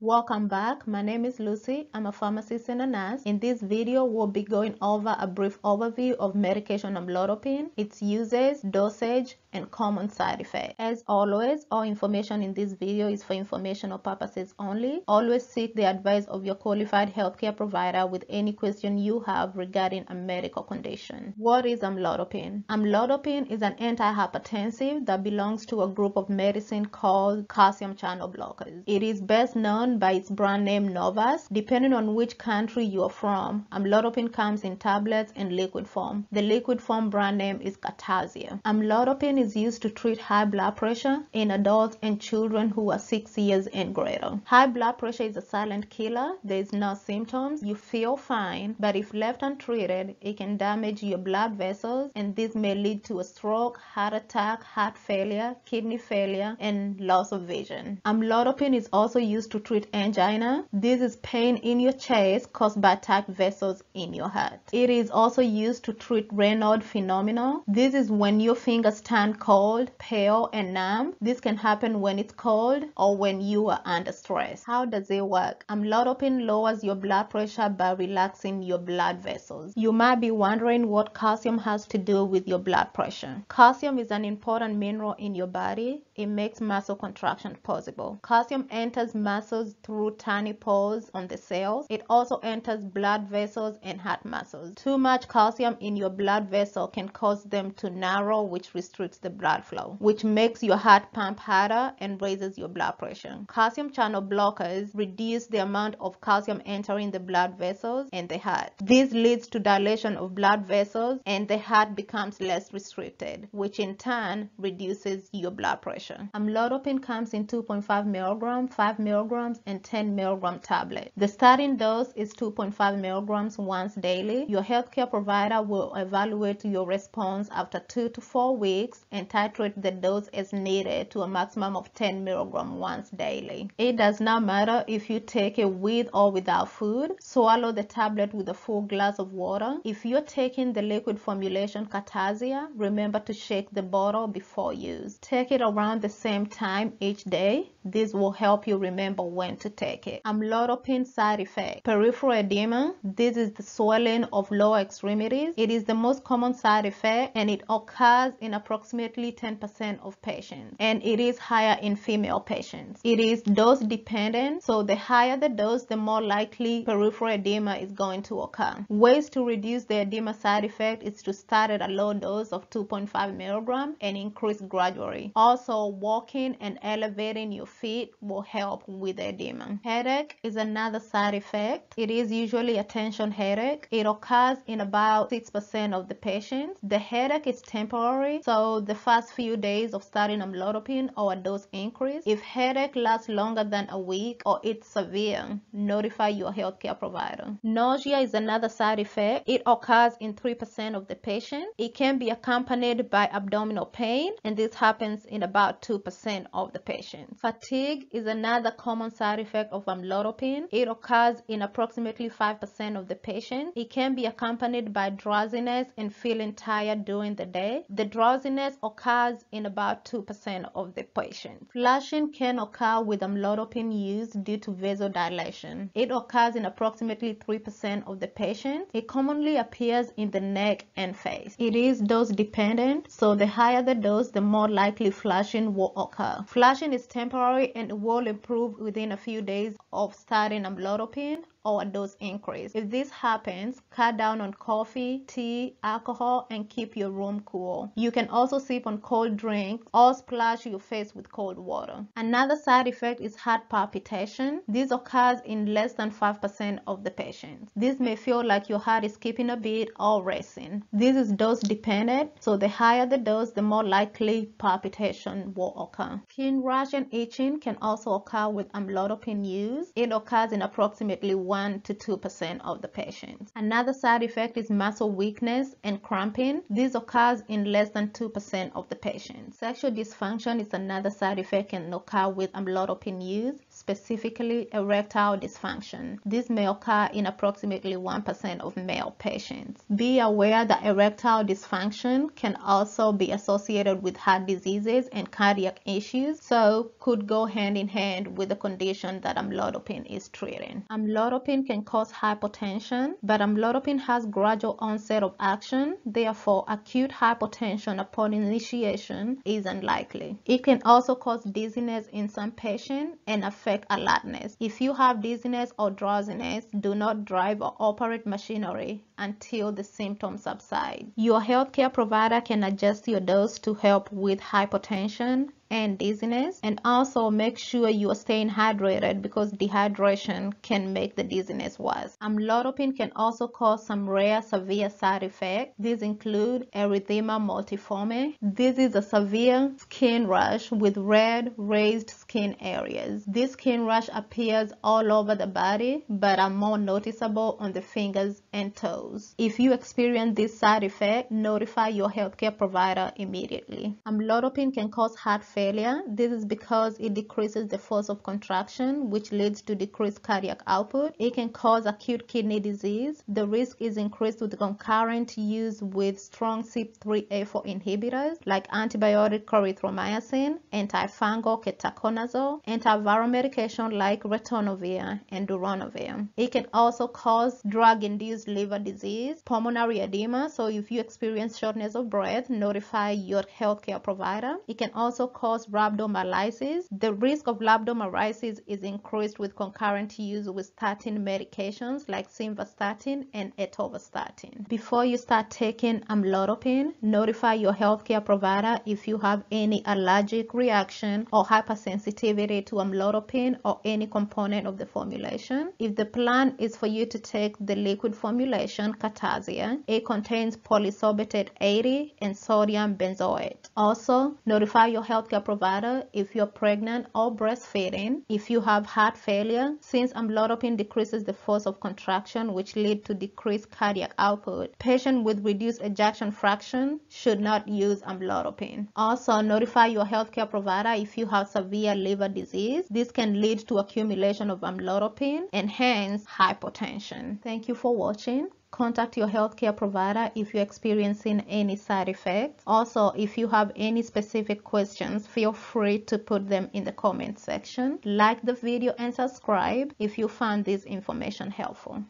Welcome back. My name is Lucy. I'm a pharmacist and a nurse. In this video, we'll be going over a brief overview of medication amlodipine, its uses, dosage, and common side effects. As always, all information in this video is for informational purposes only. Always seek the advice of your qualified healthcare provider with any question you have regarding a medical condition. What is amlodipine? Amlodipine is an antihypertensive that belongs to a group of medicine called calcium channel blockers. It is best known known by its brand name Norvasc. Depending on which country you are from, amlodipine comes in tablets and liquid form. The liquid form brand name is Katerzia. Amlodipine is used to treat high blood pressure in adults and children who are 6 years and greater. High blood pressure is a silent killer. There is no symptoms. You feel fine, but if left untreated, it can damage your blood vessels and this may lead to a stroke, heart attack, heart failure, kidney failure, and loss of vision. Amlodipine is also used to treat with angina. This is pain in your chest caused by tight vessels in your heart. It is also used to treat Raynaud phenomena. This is when your fingers turn cold, pale, and numb. This can happen when it's cold or when you are under stress. How does it work? Amlodipine lowers your blood pressure by relaxing your blood vessels. You might be wondering what calcium has to do with your blood pressure. Calcium is an important mineral in your body. It makes muscle contraction possible. Calcium enters muscles through tiny pores on the cells. It also enters blood vessels and heart muscles. Too much calcium in your blood vessel can cause them to narrow which restricts the blood flow, which makes your heart pump harder and raises your blood pressure. Calcium channel blockers reduce the amount of calcium entering the blood vessels and the heart. This leads to dilation of blood vessels and the heart becomes less restricted, which in turn reduces your blood pressure. Amlodipine comes in 2.5 milligram, 5 milligrams milligrams and 10 milligram tablet. The starting dose is 2.5 milligrams once daily. Your healthcare provider will evaluate your response after two to four weeks and titrate the dose as needed to a maximum of 10 milligram once daily. It does not matter if you take it with or without food. Swallow the tablet with a full glass of water. If you're taking the liquid formulation Katerzia, remember to shake the bottle before use. Take it around the same time each day. This will help you remember when to take it. Amlodipine side effect. Peripheral edema. This is the swelling of lower extremities. It is the most common side effect and it occurs in approximately 10% of patients and it is higher in female patients. It is dose dependent so the higher the dose the more likely peripheral edema is going to occur. Ways to reduce the edema side effect is to start at a low dose of 2.5 milligram and increase gradually. Also walking and elevating your feet will help with the edema. Headache is another side effect. It is usually a tension headache. It occurs in about 6% of the patients. The headache is temporary, so the first few days of starting amlodipine or a dose increase. If headache lasts longer than a week or it's severe, notify your healthcare provider. Nausea is another side effect. It occurs in 3% of the patients. It can be accompanied by abdominal pain, and this happens in about 2% of the patients. Fatigue is another common side effect of amlodipine. It occurs in approximately 5% of the patients. It can be accompanied by drowsiness and feeling tired during the day. The drowsiness occurs in about 2% of the patients. Flushing can occur with amlodipine use due to vasodilation. It occurs in approximately 3% of the patients. It commonly appears in the neck and face. It is dose dependent, so the higher the dose, the more likely flushing will occur. Flushing is temporary and will improve within within a few days of starting amlodipine or dose increase. If this happens, cut down on coffee, tea, alcohol, and keep your room cool. You can also sip on cold drinks or splash your face with cold water. Another side effect is heart palpitation. This occurs in less than 5% of the patients. This may feel like your heart is skipping a beat or racing. This is dose dependent, so the higher the dose, the more likely palpitation will occur. Skin rash and itching can also occur with amlodipine use. It occurs in approximately 1 1 to 2% of the patients. Another side effect is muscle weakness and cramping. This occurs in less than 2% of the patients. Sexual dysfunction is another side effect can occur with amlodipine use, specifically erectile dysfunction. This may occur in approximately 1% of male patients. Be aware that erectile dysfunction can also be associated with heart diseases and cardiac issues, so could go hand in hand with the condition that amlodipine is treating. Amlodipine can cause hypotension, but amlodipine has gradual onset of action, therefore acute hypotension upon initiation is unlikely. It can also cause dizziness in some patients and affect alertness. If you have dizziness or drowsiness, do not drive or operate machinery until the symptoms subside. Your healthcare provider can adjust your dose to help with hypotension and dizziness and also make sure you are staying hydrated because dehydration can make the dizziness worse. Amlodipine can also cause some rare severe side effects. These include erythema multiforme. This is a severe skin rash with red raised skin areas. This skin rash appears all over the body but are more noticeable on the fingers and toes. If you experience this side effect, notify your healthcare provider immediately. Amlodipine can cause heart failure. This is because it decreases the force of contraction, which leads to decreased cardiac output. It can cause acute kidney disease. The risk is increased with concurrent use with strong CYP3A4 inhibitors like antibiotic clarithromycin, antifungal ketoconazole, antiviral medication like ritonavir and darunavir. It can also cause drug-induced liver disease, pulmonary edema. So if you experience shortness of breath, notify your healthcare provider. It can also cause cause rhabdomyolysis. The risk of rhabdomyolysis is increased with concurrent use with statin medications like simvastatin and atorvastatin. Before you start taking amlodipine, notify your healthcare provider if you have any allergic reaction or hypersensitivity to amlodipine or any component of the formulation. If the plan is for you to take the liquid formulation, Katerzia, it contains polysorbitate 80 and sodium benzoate. Also, notify your healthcare healthcare provider if you're pregnant or breastfeeding, if you have heart failure, since amlodipine decreases the force of contraction which lead to decreased cardiac output. Patient with reduced ejection fraction should not use amlodipine. Also, notify your healthcare provider if you have severe liver disease. This can lead to accumulation of amlodipine and hence hypotension. Thank you for watching contact your healthcare provider if you're experiencing any side effects. Also, if you have any specific questions, feel free to put them in the comment section. Like the video and subscribe if you found this information helpful.